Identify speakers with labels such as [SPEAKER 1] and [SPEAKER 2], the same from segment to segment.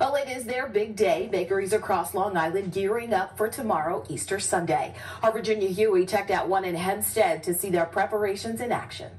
[SPEAKER 1] Well, it is their big day. Bakeries across Long Island gearing up for tomorrow, Easter Sunday. Our Virginia Huie checked out one in Hempstead to see their preparations in action.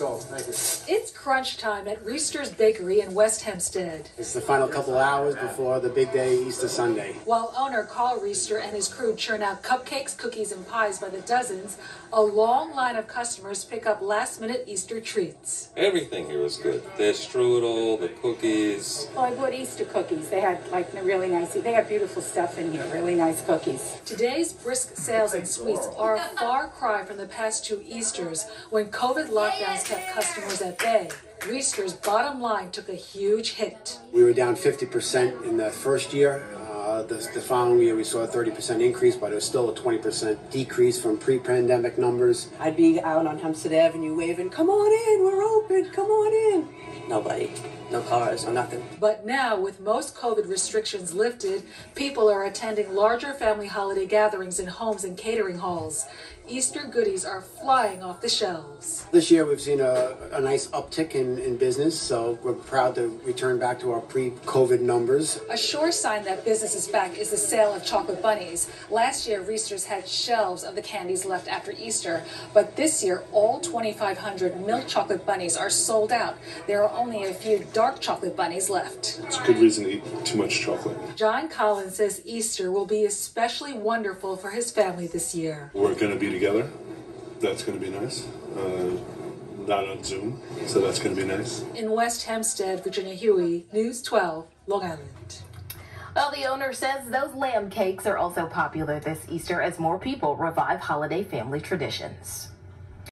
[SPEAKER 2] Get?
[SPEAKER 3] That's all. Thank you.
[SPEAKER 4] It's crunch time at Riesterer's Bakery in West Hempstead.
[SPEAKER 3] It's the final couple hours before the big day, Easter Sunday.
[SPEAKER 4] While owner Carl Riesterer and his crew churn out cupcakes, cookies, and pies by the dozens, a long line of customers pick up last minute Easter treats.
[SPEAKER 5] Everything here is good. The strudel, the cookies.
[SPEAKER 6] Well, I bought Easter cookies. They had like really nice, they have beautiful stuff in here, really nice cookies.
[SPEAKER 4] Today's brisk sales and sweets are a far cry from the past two Easters when COVID lockdowns kept customers at bay. Riesterer's bottom line took a huge hit.
[SPEAKER 3] We were down 50% in the first year. Uh, the, the following year, we saw a 30% increase, but it was still a 20% decrease from pre pandemic numbers.
[SPEAKER 7] I'd be out on Hempstead Avenue waving, come on in, we're open, come on in. Nobody, no cars, no nothing.
[SPEAKER 4] But now, with most COVID restrictions lifted, people are attending larger family holiday gatherings in homes and catering halls. Easter goodies are flying off the shelves.
[SPEAKER 3] This year, we've seen a, a nice uptick in, in business, so we're proud to return back to our pre COVID numbers.
[SPEAKER 4] A sure sign that business is back is the sale of chocolate bunnies. Last year, Riesterer's had shelves of the candies left after Easter, but this year, all 2,500 milk chocolate bunnies are sold out. There are only a few dark chocolate bunnies left.
[SPEAKER 8] It's a good reason to eat too much chocolate.
[SPEAKER 4] John Collins says Easter will be especially wonderful for his family this year.
[SPEAKER 8] We're going to be together. That's going to be nice. Uh, not on Zoom, so that's going to be nice.
[SPEAKER 4] In West Hempstead, Virginia Huie, News 12, Long Island.
[SPEAKER 1] Well, the owner says those lamb cakes are also popular this Easter as more people revive holiday family traditions.